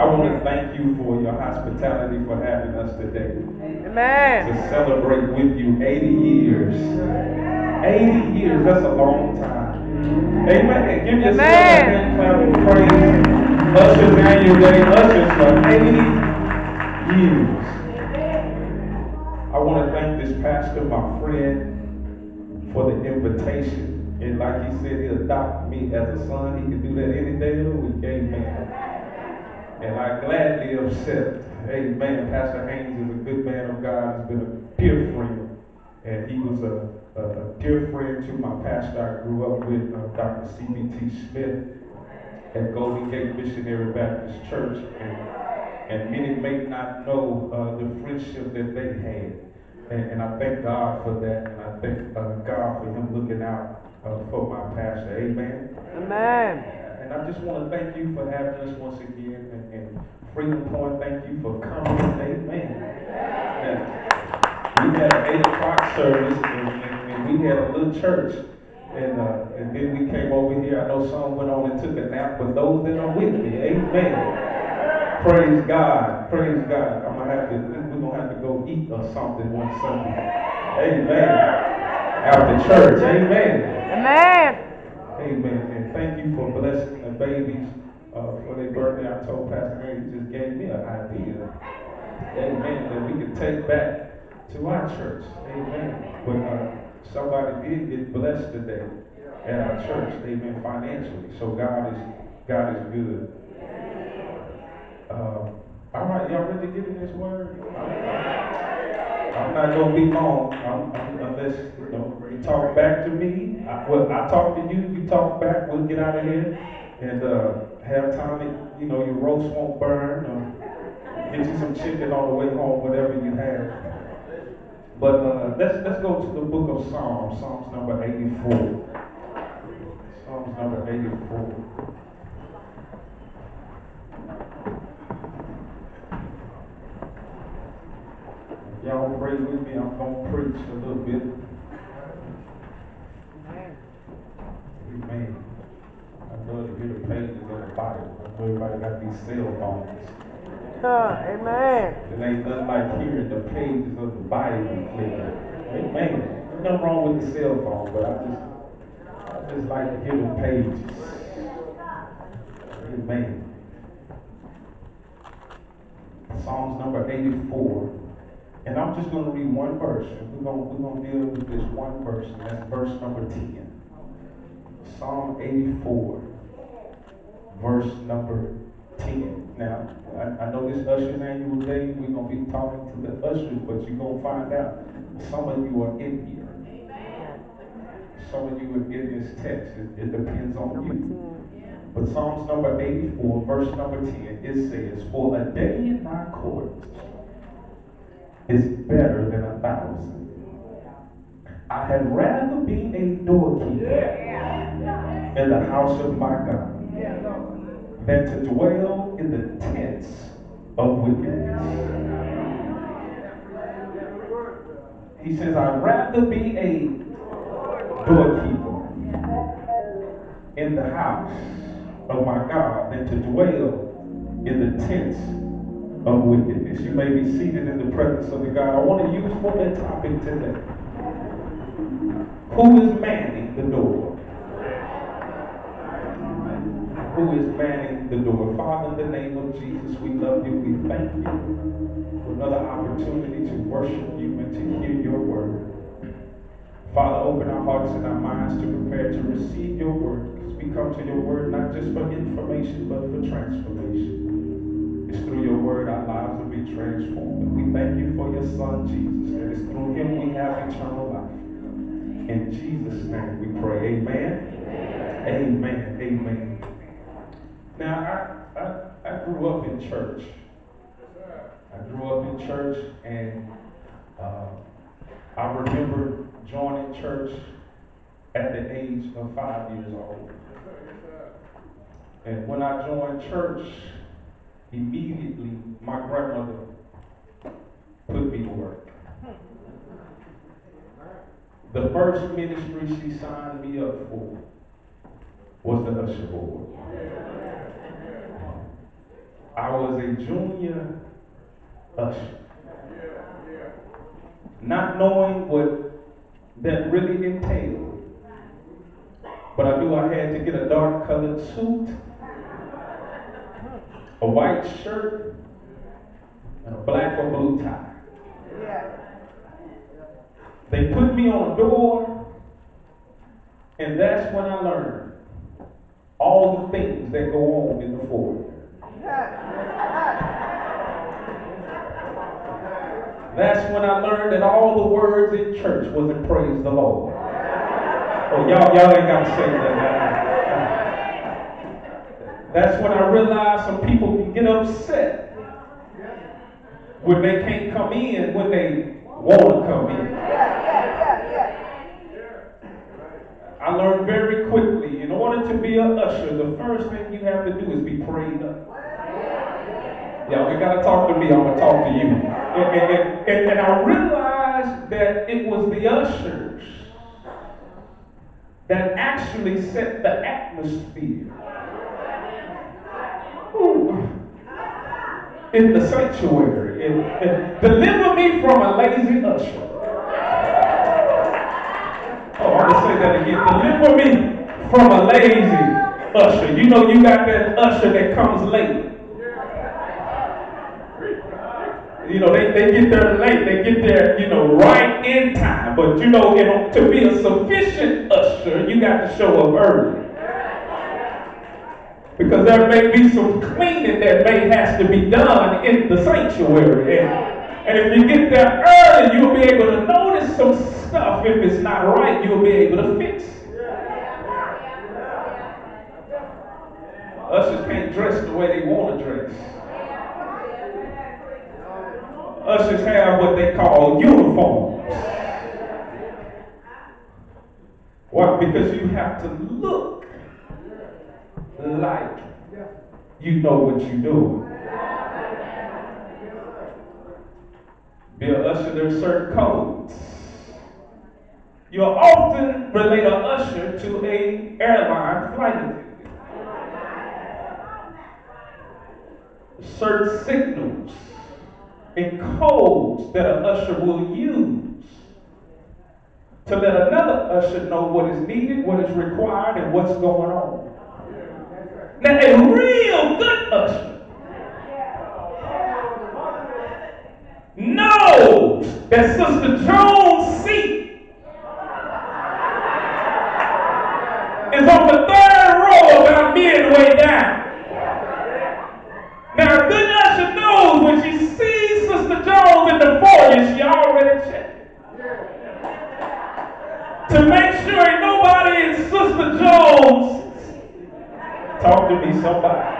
I want to thank you for your hospitality for having us today. Amen. To celebrate with you 80 years. 80 years, that's a long time. Amen. Give yourself a hand clap of praise. Ushers annual day, ushers for 80 years. I want to thank this pastor, my friend, for the invitation. And like he said, he adopted me as a son. He can do that any day of the week. Amen. And I gladly accept. Amen. Pastor Haynes is a good man of God. He's been a dear friend. And he was a, a, a dear friend to my pastor I grew up with, uh, Dr. C.B.T. Smith at Golden Gate Missionary Baptist Church. And, and many may not know uh, the friendship that they had. And, and, I thank God for that. And I thank uh, God for him looking out uh, for my pastor. Amen. Amen. And I just want to thank you for having us once again. And, and Freedom Point, thank you for coming. Amen. And, we had an 8 o'clock service, and, and, and, we had a little church. And, uh, and then we came over here. I know some went on and took a nap, but those that are with me, amen. Praise God. Praise God. I'm gonna have to we're gonna have to go eat or something one Sunday. Amen. After church. Amen. Amen. Amen. And thank you for blessing the babies uh, for their birthday. I told Pastor Mary just gave me an idea. Amen. That we can take back to our church. Amen. But uh, somebody did get blessed today at our church. Amen. Financially. So God is God is good. Uh, all right, y'all ready to get in this word? I'm not gonna be long I'm, I'm, unless you know you talk back to me. I, well, I talk to you, you talk back. We'll get out of here and uh, have time. You know, your roast won't burn, or get you some chicken on the way home, whatever you have. But uh, let's let's go to the book of Psalms, Psalms number 84. Psalms number 84. Y'all pray with me. I'm to preach a little bit. Amen. Amen. I love to hear the Bible. Everybody got these cell phones. Uh, amen. It ain't nothing like hearing the pages of the Bible clear. Amen. There's nothing wrong with the cell phone, but I just I just like to hear the pages. Amen. Psalms number 84. And I'm just going to read one verse. We're going, we're going to deal with this one verse, and that's verse number 10. Psalm 84, verse number 10. Now, I, I know this Usher's annual day, we're going to be talking to the ushers, but you're going to find out some of you are in here. Some of you are in this text. It, it depends on you. But Psalms number 84, verse number 10, it says, For a day in thy courts is better than a thousand. I had rather be a doorkeeper in the house of my God than to dwell in the tents of wickedness. He says, I'd rather be a doorkeeper in the house of my God than to dwell in the tents of wickedness. You may be seated in the presence of the God. I want to use for that topic today. Who is manning the door? Who is manning the door? Father, in the name of Jesus, we love you. We thank you for another opportunity to worship you and to hear your word. Father, open our hearts and our minds to prepare to receive your word because we come to your word not just for information but for transformation. It's through your word our lives will be transformed. And we thank you for your son, Jesus. And it's through him we have eternal life. In Jesus' name we pray. Amen. Amen. Amen. Now, I, I, I grew up in church. I grew up in church, and uh, I remember joining church at the age of five years old. And when I joined church, immediately my grandmother put me to work. The first ministry she signed me up for was the usher board. I was a junior usher. Not knowing what that really entailed. But I knew I had to get a dark colored suit, a white shirt, and a black or blue tie. They put me on a door, and that's when I learned all the things that go on in the foyer. That's when I learned that all the words in church wasn't praise the Lord. Oh, y'all, y'all ain't got to say that. That's when I realized some people can get upset when they can't come in when they want to come in. I learned very quickly in order to be an usher, the first thing you have to do is be prayed up. Y'all, you gotta talk to me, I'm gonna talk to you. And, and, and, I realized that it was the ushers that actually set the atmosphere in the sanctuary. Deliver me from a lazy usher. Oh, I'm gonna say that again. Deliver me from a lazy usher. You know, you got that usher that comes late. You know, they, they get there late. They get there, you know, right in time. But you know, you know, to be a sufficient usher, you got to show up early because there may be some cleaning that may has to be done in the sanctuary. And, and if you get there early, you'll be able to notice some stuff. If it's not right, you'll be able to fix it. Ushers can't dress the way they want to dress. Ushers have what they call uniforms. Why? Because you have to look like you know what you're doing. Be an usher, there's certain codes. You'll often relate an usher to a airline flight attendant. Certain signals and codes that an usher will use to let another usher know what is needed, what is required, and what's going on. Now, a real good usher knows that Sister Jones' seat is on the third row about midway down. Now, a good usher knows when she sees Sister Jones in the foyer, she already checked. To make sure nobody in Jones Talk to me, somebody.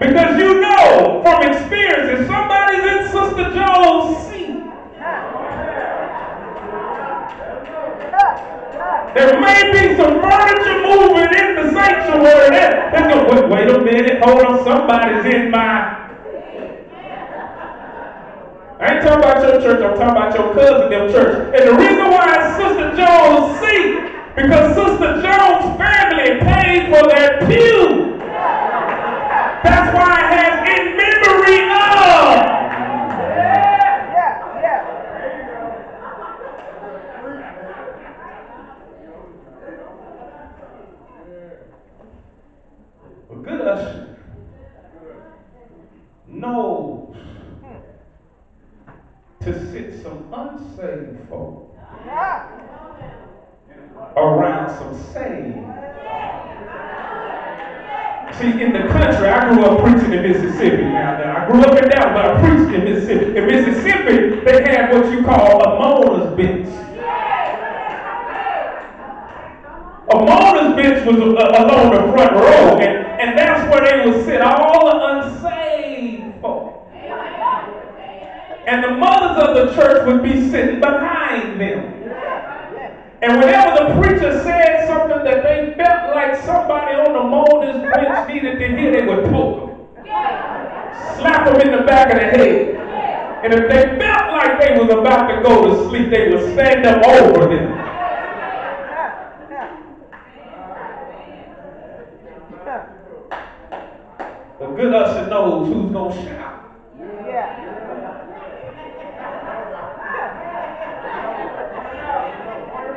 Because you know from experience, if somebody's in Sister Jones' seat, there may be some furniture moving in the sanctuary. That, that's wait, wait a minute, hold on, somebody's in my. I ain't talking about your church, I'm talking about your cousin, them church. And the reason why Sister Jones' seat because Sister Jones' family paid for that pew. That's why it has in memory of. Yeah, yeah. A good usher knows to sit some unsaved folk. Yeah some saved. See, in the country, I grew up preaching in Mississippi. Now, now I grew up in Dallas, but I preached in Mississippi. In Mississippi, they had what you call a mourner's bench. A mourner's bench was along the front row, and, and that's where they would sit all the unsaved folk. And the mothers of the church would be sitting behind them. And whenever the preacher said something that they felt like somebody on the mourner's bench needed to hear, they would poke them. Slap them in the back of the head. And if they felt like they was about to go to sleep, they would stand up over them. A good usher knows who's going to shout. Yeah.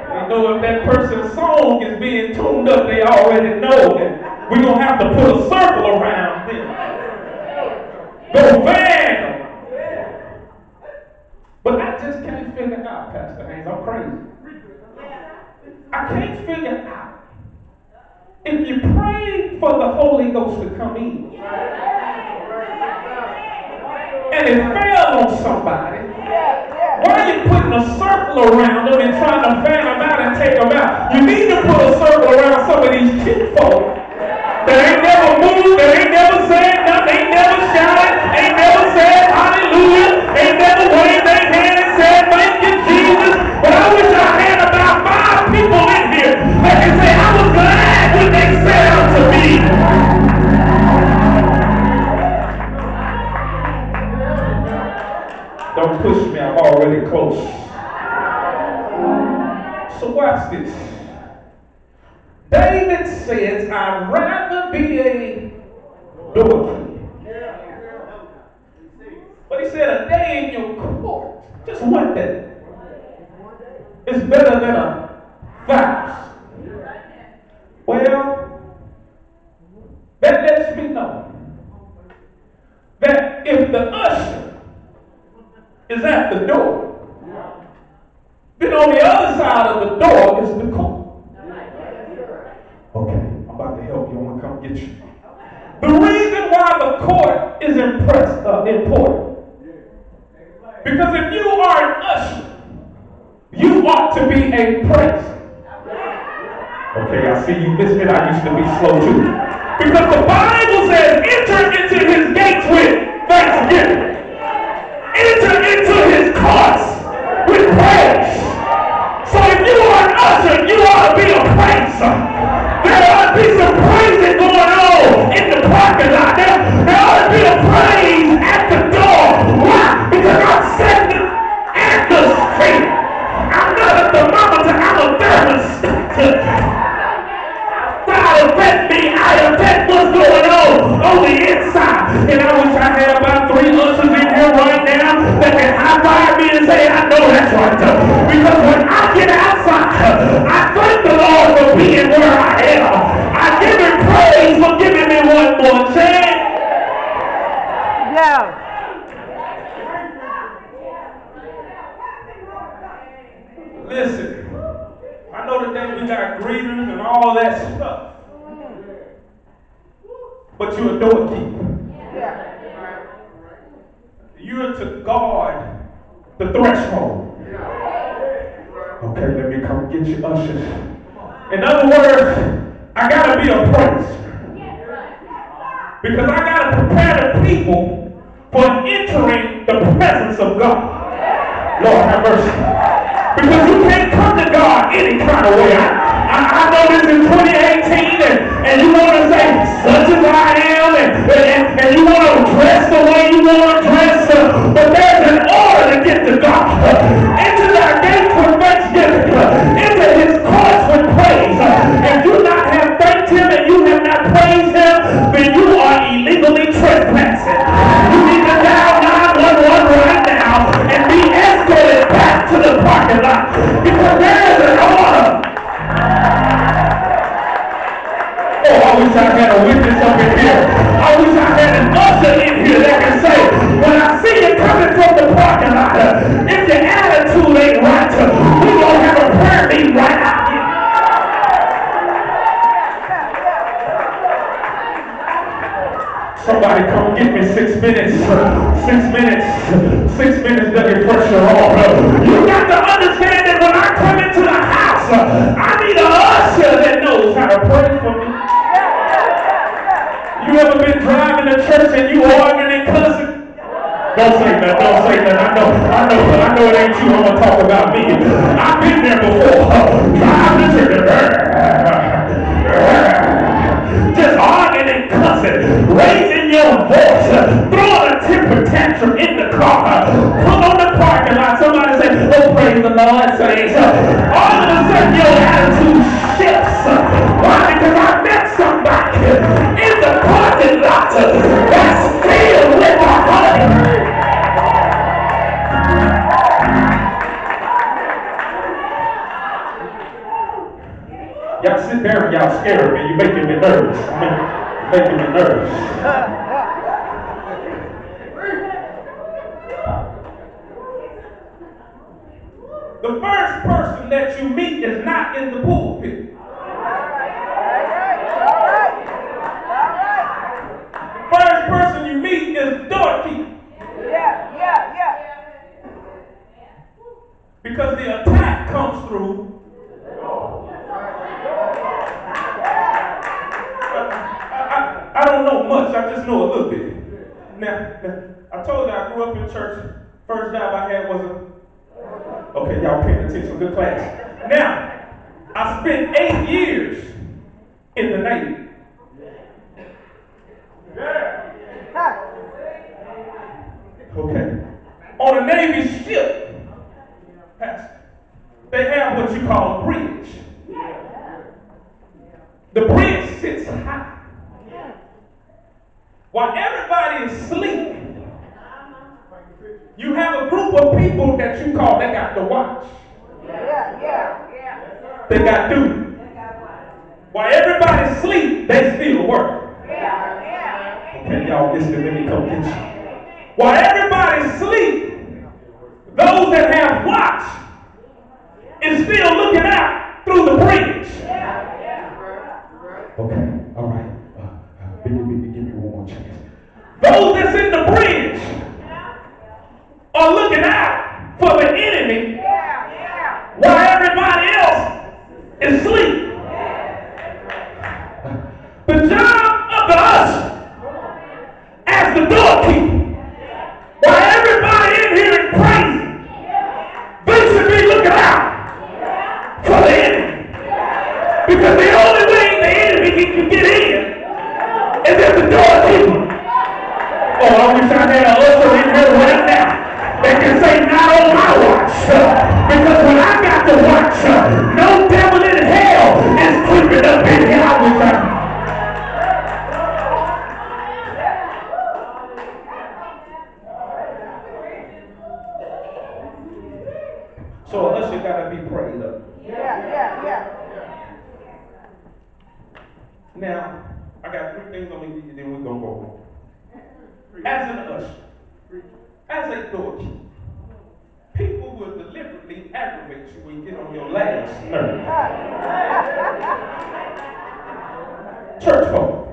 They know if that person's song is being tuned up, they already know that we're going to have to put a circle around them. Go van But I just can't figure out, Pastor Haynes, I'm crazy. I can't figure out if you pray for the Holy Ghost to come in and it fell on somebody, why are you putting a circle around them them out? You need to put a circle around some of these folk that ain't never moved, that ain't David says, I'd rather be a doorkeeper. But he said, a day in your court, just one day, is better than a thousand. Well, that lets me know that if the usher is at the door. Then on the other side of the door is the court. Okay, I'm about to help you. I'm going to come get you. The reason why the court is impressed, uh, important. Because if you are an usher, you ought to be a praise. Okay, I see you missed it. I used to be slow too. Because the Bible says, enter into his gates with thanksgiving me and say, I know that's right. Because when I get outside, I thank the Lord for being where I am. I give him praise for giving me one more chance. Yeah. Listen, I know today we got greeters and all that stuff. But you're a doorkeeper. You're to guard the threshold. Okay, let me come get you ushers. In other words, I gotta be a praise. Because I gotta prepare the people for entering the presence of God. Lord have mercy. Because you can't come to God any kind of way. I, I, know this is 2018 and, and you want to say, such as I am, and, and, and you want to dress the way you want to dress, uh, but there's an Because the attack comes through. I, I, I don't know much, I just know a little bit. Now, now, I told you I grew up in church. First job I had was a. Okay, y'all paying attention, good class. Now, I spent eight years in the Navy. Yeah. Okay. On a Navy ship, Pastor, they have what you call a bridge. The bridge sits high. While everybody is sleeping, you have a group of people that you call, they got to watch. Yeah, yeah. yeah. They got duty. While everybody sleep, they still work. Yeah, yeah. Okay, y'all listen, let me come get you. While everybody sleep, those that have watch is still looking out through the bridge. Okay, all right. Uh, uh, give, me, give me one more chance. Those that's in the bridge As an usher, as a doorkeeper, people will deliberately aggravate you and get on your last nerve. Church folk,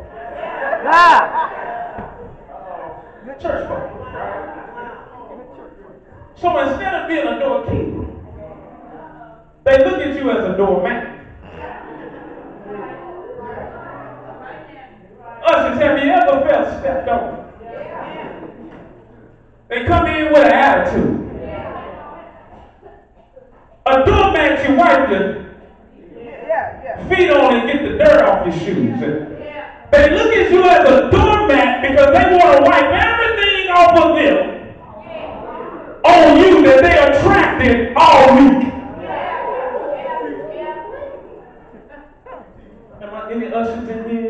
church folk. So instead of being a doorkeeper, they look at you as a doormat. Ushers, have you ever felt stepped on? They come in with an attitude. A doormat, you wipe your feet on and get the dirt off your shoes. They look at you as a doormat because they want to wipe everything off of them on you that they attracted all week. Am I any ushers in here?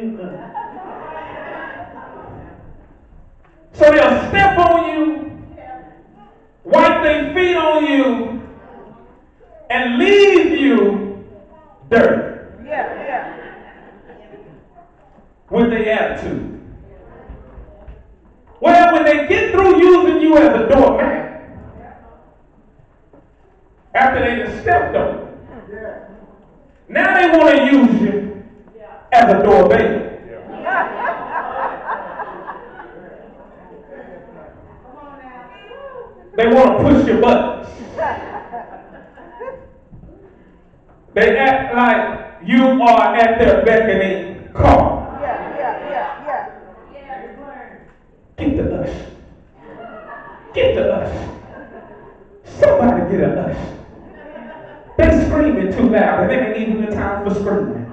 So they'll step on you, wipe their feet on you, and leave you dirty Yeah, yeah. with their attitude. Well, when they get through using you as a doormat, after they done stepped on you, now they want to use you as a doorbell. They want to push your buttons. They act like you are at their beckoning call. Get the us. Get the us. Somebody get a us. They're screaming too loud and it ain't even the time for screaming.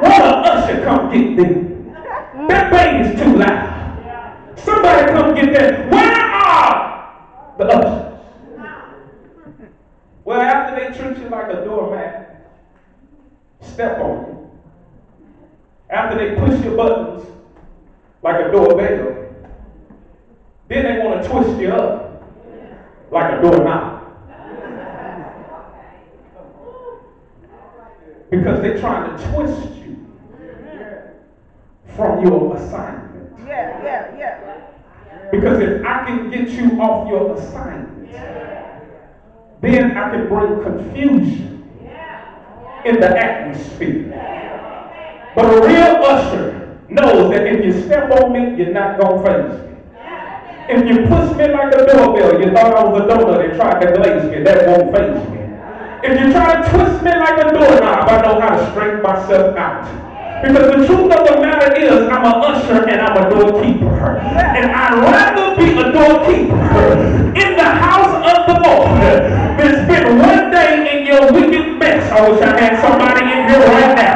Why a usher come get them? That baby's too loud. Somebody come get that. Where are the ushers? Well, after they treat you like a doormat, step on you. After they push your buttons like a doorbell, then they want to twist you up like a doorknob. Because they're trying to twist you from your assignment. Yeah. Because if I can get you off your assignment, then I can bring confusion in the atmosphere. But a real usher knows that if you step on me, you're not going to face me. If you push me like a doorbell, you thought I was a donut and tried to glaze me, that won't face me. If you try to twist me like a doorknob, I know how to straighten myself out. Because the truth of the matter is, I'm an usher and I'm a doorkeeper. And I'd rather be a doorkeeper in the house of the Lord than spend one day in your wicked mess. I wish I had somebody in here right now.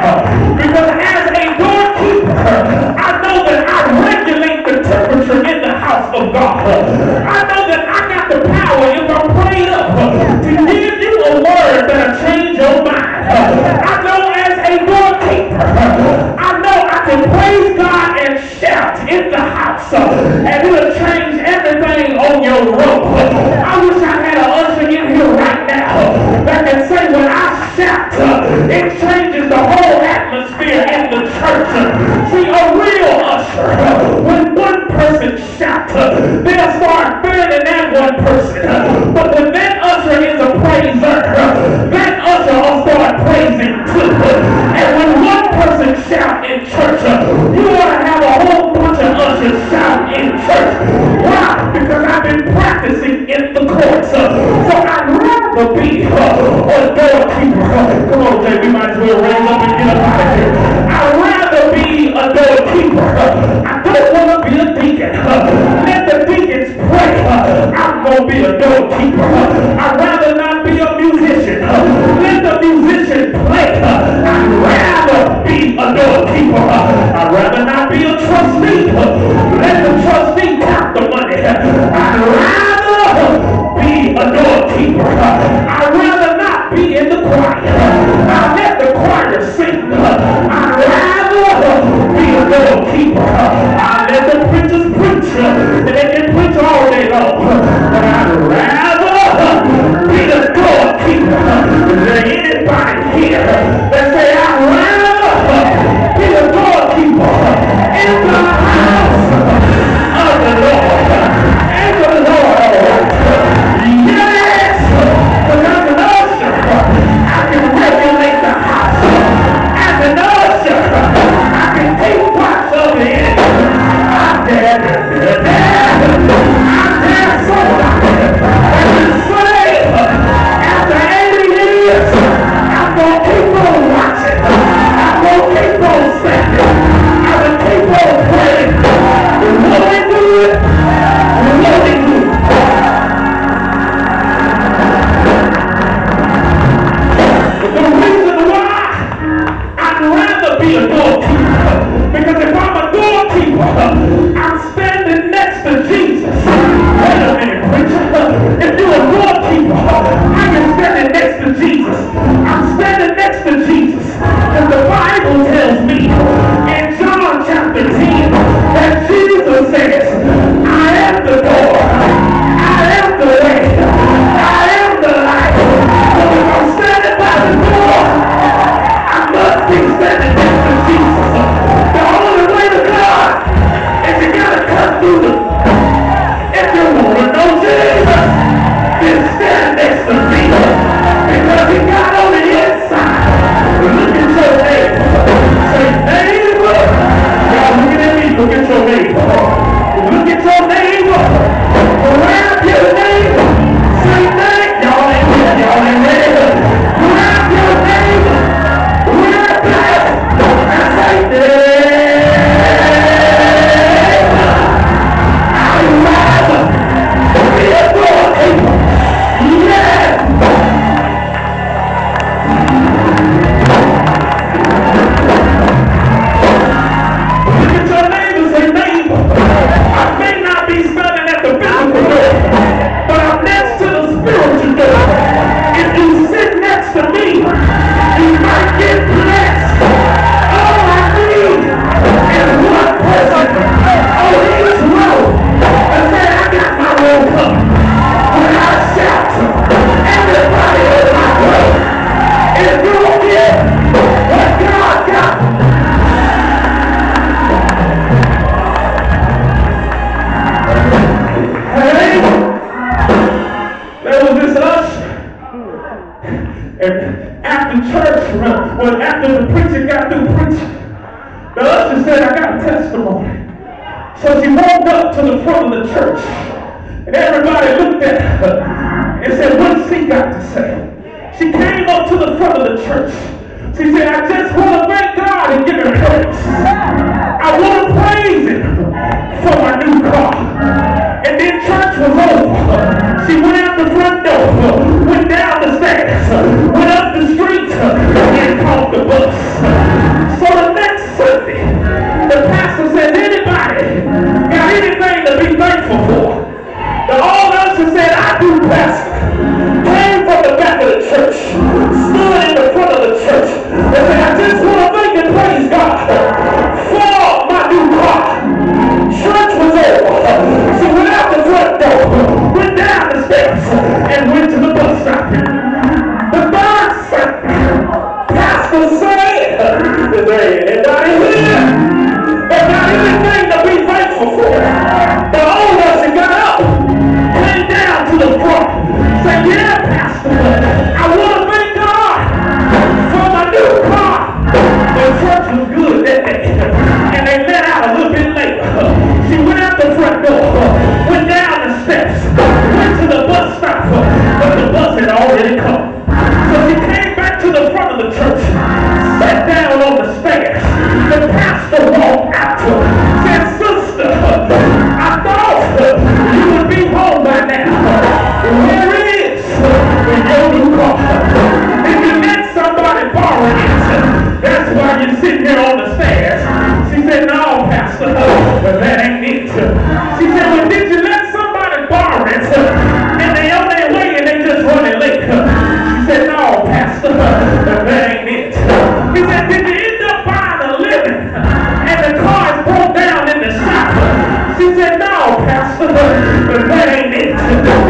the name is